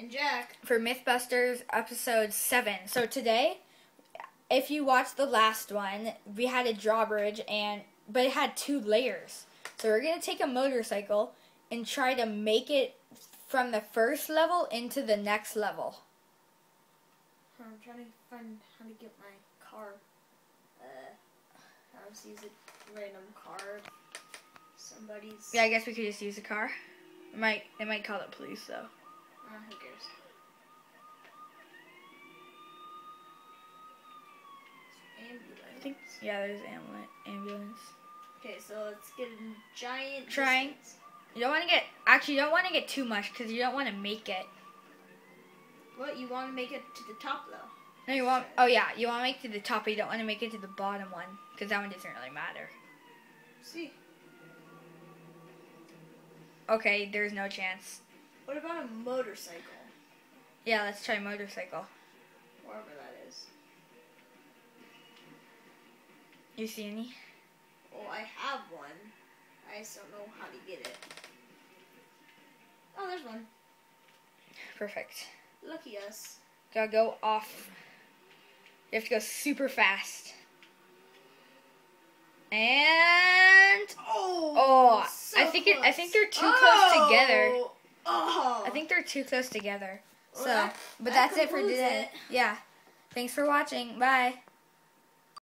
And Jack. for Mythbusters episode 7. So today, if you watched the last one, we had a drawbridge and but it had two layers. So we're going to take a motorcycle and try to make it from the first level into the next level. I'm trying to find how to get my car. Uh, I'll just use a random car. Somebody's. Yeah, I guess we could just use a car. It might they might call the police though. Uh, who cares? Ambulance. I think yeah, there's ambulance. Ambulance. Okay, so let's get a giant. Trying. distance. You don't want to get actually you don't want to get too much because you don't want to make it. What you want to make it to the top though? No, you want. Oh yeah, you want to make it to the top, but you don't want to make it to the bottom one because that one doesn't really matter. See, Okay, there's no chance. What about a motorcycle? Yeah, let's try motorcycle. Wherever that is. You see any? Well, I have one. I just don't know how to get it. Oh, there's one. Perfect. Lucky us. Gotta go off. You have to go super fast. And Oh. oh, I think it, I think they're too close together. Oh. Oh. I think they're too close together. Well, So, that- but that that's it for today. it. Yeah. Thanks for watching. Bye.